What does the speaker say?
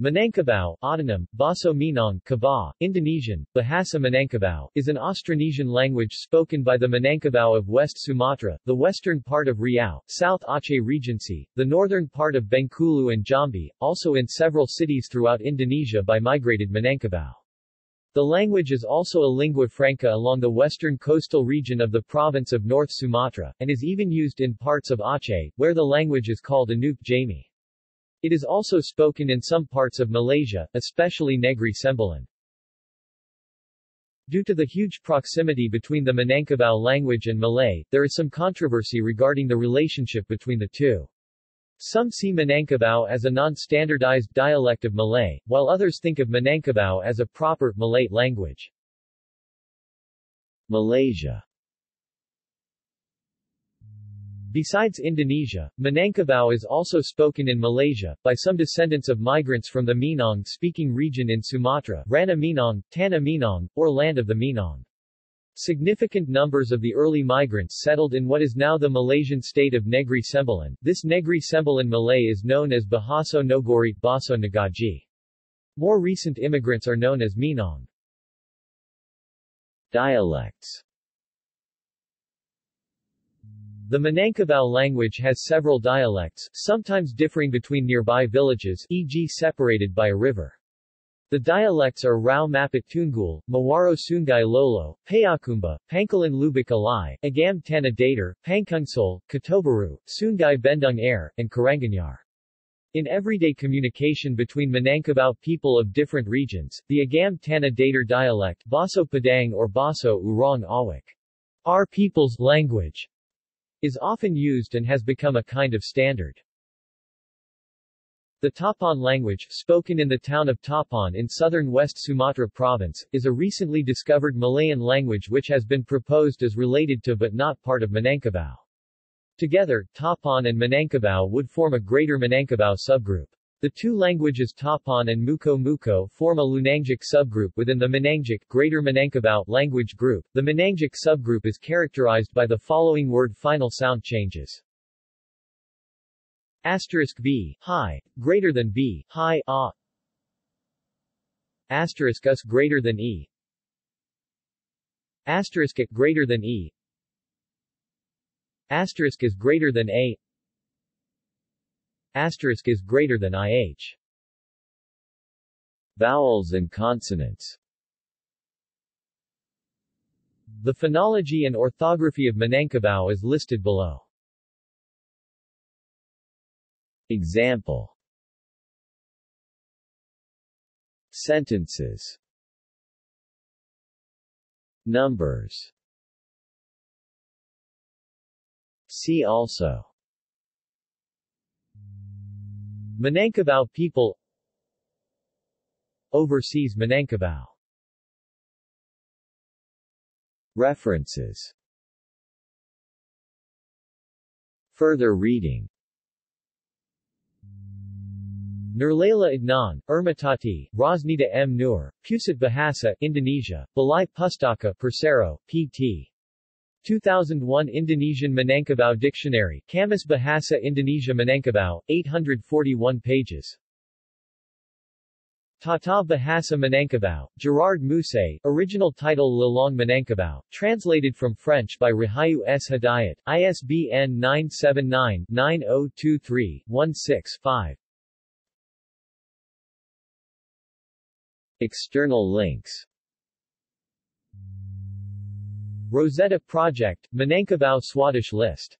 Minangkabau, autonym, Baso Minang, Kaba, Indonesian, Bahasa Minangkabau, is an Austronesian language spoken by the Minangkabau of West Sumatra, the western part of Riau, South Aceh Regency, the northern part of Bengkulu and Jambi, also in several cities throughout Indonesia by migrated Minangkabau. The language is also a lingua franca along the western coastal region of the province of North Sumatra, and is even used in parts of Aceh, where the language is called Aneuk Jamee. It is also spoken in some parts of Malaysia, especially Negeri Sembilan. Due to the huge proximity between the Minangkabau language and Malay, there is some controversy regarding the relationship between the two. Some see Minangkabau as a non-standardized dialect of Malay, while others think of Minangkabau as a proper Malay language. Malaysia Besides Indonesia, Minangkabau is also spoken in Malaysia, by some descendants of migrants from the Minang-speaking region in Sumatra Ranah Minang, Tanah Minang, or Land of the Minang. Significant numbers of the early migrants settled in what is now the Malaysian state of Negeri Sembilan. This Negeri Sembilan Malay is known as Bahaso Nogori, Baso Nagaji. More recent immigrants are known as Minang. Dialects the Minangkabau language has several dialects, sometimes differing between nearby villages, e.g. separated by a river. The dialects are Rao Mapat Tunggul, Muaro Sungai Lolo, Payakumbuh, Pangkalan Lubuk Alai, Agam Tanah Datar, Pancungsoal, Kotobaru, Sungai Bendung Air, and Karanganyar. In everyday communication between Minangkabau people of different regions, the Agam Tanah Datar dialect Baso Padang or Baso Urang Awak, our people's language, is often used and has become a kind of standard. The Tapan language, spoken in the town of Tapan in southern West Sumatra province, is a recently discovered Malayan language which has been proposed as related to but not part of Minangkabau. Together, Tapan and Minangkabau would form a greater Minangkabau subgroup. The two languages Tapan and Muko Muko form a Lunangic subgroup within the Minangic Greater Minangkabau language group. The Minangic subgroup is characterized by the following word final sound changes. Asterisk B, high, greater than B, high, ah. Asterisk us greater than E. Asterisk it greater than E. Asterisk is greater than A Asterisk is greater than IH. Vowels and consonants. The phonology and orthography of Minangkabau is listed below. Example. Sentences. Numbers. See also Minangkabau people Overseas Minangkabau References Further reading Nurlela Adnan, Ermitati, Rosnita M. Nur, Pusat Bahasa, Indonesia, Balai Pustaka Persero, P.T. 2001 Indonesian Minangkabau Dictionary, Kamus Bahasa Indonesia Minangkabau, 841 pages. Tata Bahasa Minangkabau, Gerard Moussay, original title Lelong Minangkabau, translated from French by Rahayu S. Hidayat, ISBN 979-9023-16-5. External links Rosetta Project, Minangkabau Swadesh List